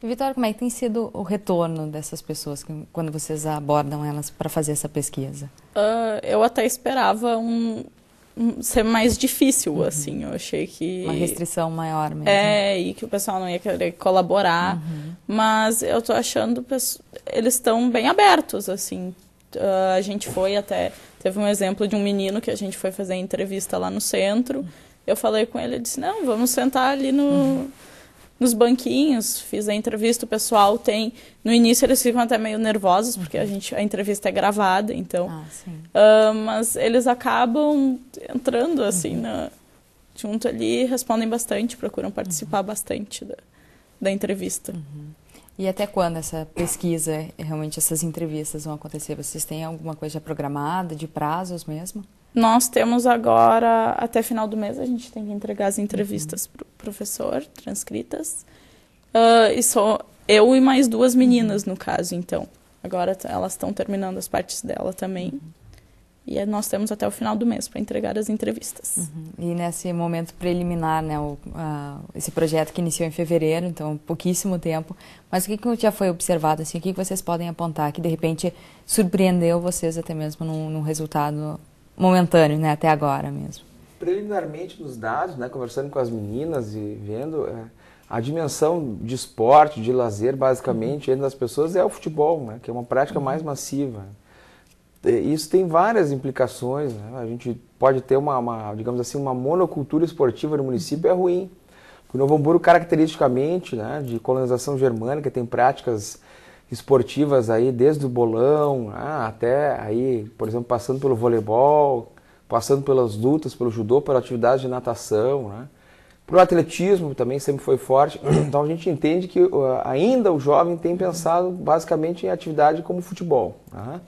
Vitória, como é que tem sido o retorno dessas pessoas que, quando vocês abordam elas para fazer essa pesquisa? Uh, eu até esperava um, um, ser mais difícil, uhum. assim. Eu achei que. Uma restrição maior mesmo. É, e que o pessoal não ia querer colaborar. Uhum. Mas eu tô achando. Eles estão bem abertos, assim. Uh, a gente foi até. Teve um exemplo de um menino que a gente foi fazer entrevista lá no centro. Eu falei com ele, ele disse: Não, vamos sentar ali no. Uhum nos banquinhos, fiz a entrevista, o pessoal tem. No início eles ficam até meio nervosos, porque a gente a entrevista é gravada, então. Ah, uh, mas eles acabam entrando assim uhum. na, junto ali, respondem bastante, procuram participar uhum. bastante da, da entrevista. Uhum. E até quando essa pesquisa, realmente essas entrevistas vão acontecer? Vocês têm alguma coisa programada, de prazos mesmo? Nós temos agora, até final do mês, a gente tem que entregar as entrevistas uhum. para professor, transcritas. Uh, e só eu e mais duas meninas, no caso, então. Agora elas estão terminando as partes dela também. Uhum. E nós temos até o final do mês para entregar as entrevistas. Uhum. E nesse momento preliminar, né, o, esse projeto que iniciou em fevereiro, então pouquíssimo tempo, mas o que, que já foi observado, assim, o que, que vocês podem apontar que de repente surpreendeu vocês até mesmo no, no resultado momentâneo, né, até agora mesmo. Preliminarmente nos dados, né, conversando com as meninas e vendo é, a dimensão de esporte, de lazer, basicamente, entre as pessoas é o futebol, né, que é uma prática mais massiva. Isso tem várias implicações. Né? A gente pode ter uma, uma, digamos assim, uma monocultura esportiva no município é ruim. O Novo Hamburgo, caracteristicamente, né, de colonização germânica, tem práticas esportivas aí, desde o bolão ah, até aí, por exemplo, passando pelo voleibol, passando pelas lutas, pelo judô, pela atividade de natação, né? Para o atletismo também sempre foi forte. Então a gente entende que uh, ainda o jovem tem pensado basicamente em atividade como futebol. Né?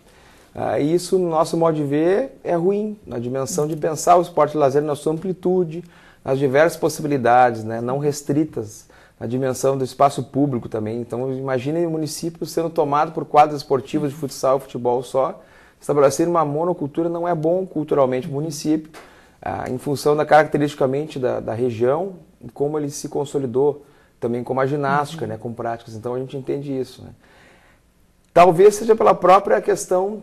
Uh, isso, no nosso modo de ver, é ruim, na dimensão de pensar o esporte de lazer na sua amplitude, nas diversas possibilidades, né? não restritas a dimensão do espaço público também. Então, imagine o município sendo tomado por quadras esportivas de futsal e futebol só. Estabelecer uma monocultura não é bom culturalmente o município, ah, em função da caracteristicamente da, da região e como ele se consolidou também com a ginástica, uhum. né, com práticas. Então, a gente entende isso. Né? Talvez seja pela própria questão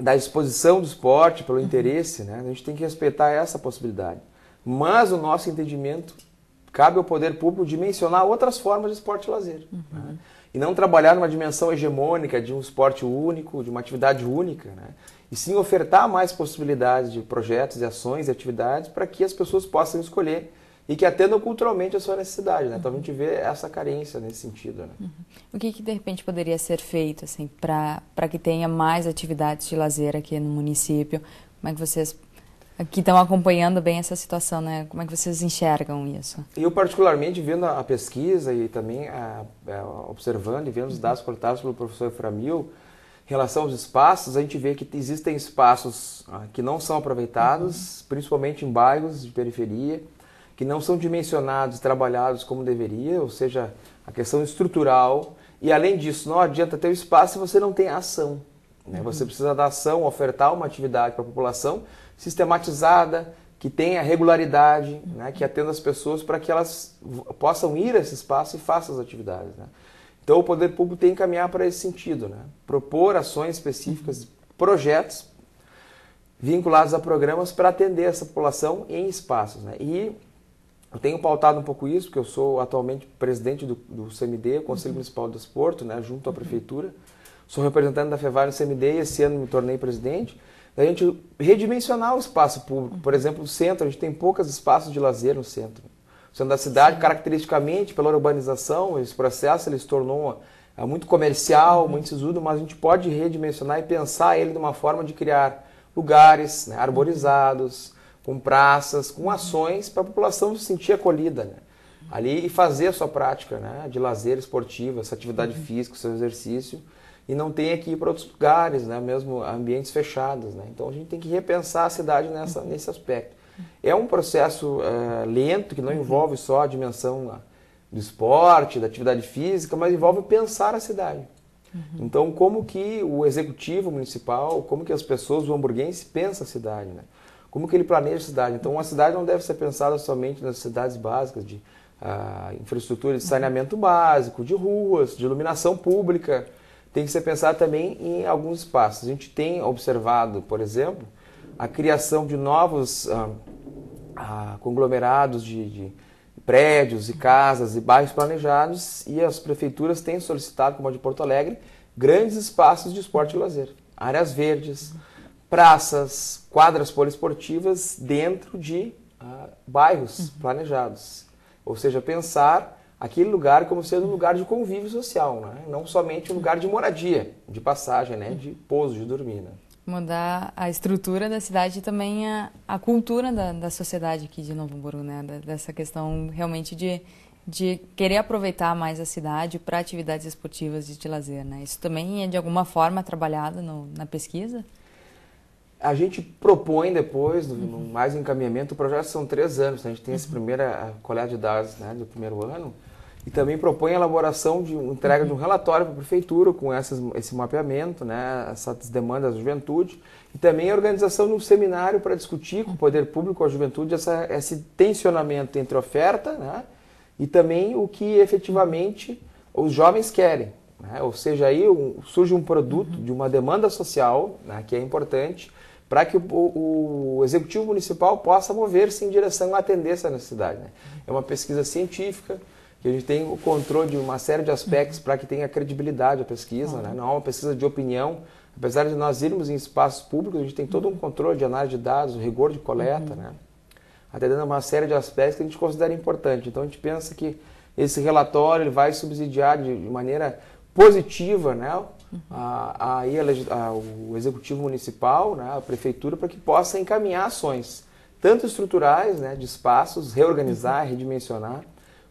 da exposição do esporte, pelo uhum. interesse, né? a gente tem que respeitar essa possibilidade. Mas o nosso entendimento cabe ao poder público dimensionar outras formas de esporte e lazer. Uhum. Né? E não trabalhar numa dimensão hegemônica de um esporte único, de uma atividade única, né? e sim ofertar mais possibilidades de projetos, de ações e atividades para que as pessoas possam escolher e que atendam culturalmente a sua necessidade. Né? Então a gente vê essa carência nesse sentido. Né? Uhum. O que, que, de repente poderia ser feito assim, para que tenha mais atividades de lazer aqui no município? Como é que vocês que estão acompanhando bem essa situação, né? Como é que vocês enxergam isso? Eu, particularmente, vendo a pesquisa e também a, a, observando e vendo os dados coletados pelo professor Framil, em relação aos espaços, a gente vê que existem espaços ah, que não são aproveitados, uhum. principalmente em bairros de periferia, que não são dimensionados e trabalhados como deveria, ou seja, a questão estrutural. E, além disso, não adianta ter o espaço se você não tem ação. Né? Uhum. Você precisa da ação, ofertar uma atividade para a população sistematizada, que tenha regularidade, né, que atenda as pessoas para que elas possam ir a esse espaço e façam as atividades. Né? Então o poder público tem que caminhar para esse sentido, né? propor ações específicas, projetos vinculados a programas para atender essa população em espaços. Né? E eu tenho pautado um pouco isso, porque eu sou atualmente presidente do, do CMD, Conselho uhum. Municipal do Desporto, né, junto à Prefeitura. Sou representante da FEVAR no CMD e esse ano me tornei presidente da gente redimensionar o espaço público. Por exemplo, o centro, a gente tem poucos espaços de lazer no centro. O centro da cidade, Sim. caracteristicamente, pela urbanização, esse processo ele se tornou é, muito comercial, uhum. muito sisudo, mas a gente pode redimensionar e pensar ele de uma forma de criar lugares né, arborizados, com praças, com ações para a população se sentir acolhida né, ali e fazer a sua prática né, de lazer esportivo, essa atividade uhum. física, seu exercício e não tem aqui para outros lugares, né? mesmo ambientes fechados. Né? Então a gente tem que repensar a cidade nessa, nesse aspecto. É um processo é, lento que não envolve só a dimensão do esporte, da atividade física, mas envolve pensar a cidade. Uhum. Então, como que o executivo municipal, como que as pessoas, o hamburguense, pensam a cidade, né? Como que ele planeja a cidade. Então, uma cidade não deve ser pensada somente nas cidades básicas de a infraestrutura de saneamento básico, de ruas, de iluminação pública. Tem que ser pensado também em alguns espaços. A gente tem observado, por exemplo, a criação de novos ah, ah, conglomerados de, de, prédios e casas e bairros planejados e as prefeituras têm solicitado, como a de Porto Alegre, grandes espaços de esporte e lazer, áreas verdes, praças, quadras poliesportivas dentro de ah, bairros planejados. Ou seja, pensar aquele lugar como sendo um lugar de convívio social, né? não somente um lugar de moradia, de passagem, né? de pouso, de dormir. Né? Mudar a estrutura da cidade e também a, a cultura da, da sociedade aqui de Novo Hamburgo, né? dessa questão realmente de, de querer aproveitar mais a cidade para atividades esportivas e de lazer. Né? Isso também é de alguma forma trabalhado no, na pesquisa? A gente propõe depois, no mais encaminhamento, o projeto são três anos, a gente tem essa uhum. primeira coleta de dados né, do primeiro ano, e também propõe a elaboração de entrega de um relatório para a prefeitura com essas, esse mapeamento, né, essas demandas da juventude, e também a organização de um seminário para discutir com o poder público, a juventude, essa, esse tensionamento entre oferta né, e também o que efetivamente os jovens querem. Né, ou seja, aí um, surge um produto de uma demanda social, né, que é importante, para que o, o, executivo municipal possa mover-se em direção a atender essa necessidade. Né? É uma pesquisa científica, que a gente tem o controle de uma série de aspectos para que tenha credibilidade a pesquisa, né? não é uma pesquisa de opinião. Apesar de nós irmos em espaços públicos, a gente tem todo um controle de análise de dados, rigor de coleta, uhum. né? atendendo a uma série de aspectos que a gente considera importante. Então a gente pensa que esse relatório ele vai subsidiar de, de maneira positiva né, a, a, a, o executivo municipal, né, a prefeitura, para que possa encaminhar ações, tanto estruturais, né, de espaços, reorganizar, uhum. redimensionar,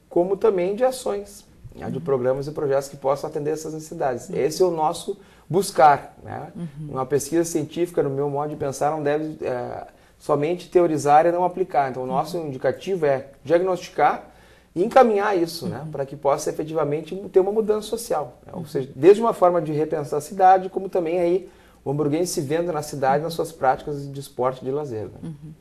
como também de ações, né, de programas e projetos que possam atender essas necessidades. Uhum. Esse é o nosso buscar. Né? Uhum. Uma pesquisa científica, no meu modo de pensar, não deve é, somente teorizar e não aplicar. Então, o nosso indicativo é diagnosticar e encaminhar isso, né, para que possa efetivamente ter uma mudança social. Né? Ou seja, desde uma forma de repensar a cidade, como também aí o hamburguense se vendo na cidade nas suas práticas de esporte de lazer. Né? Uhum.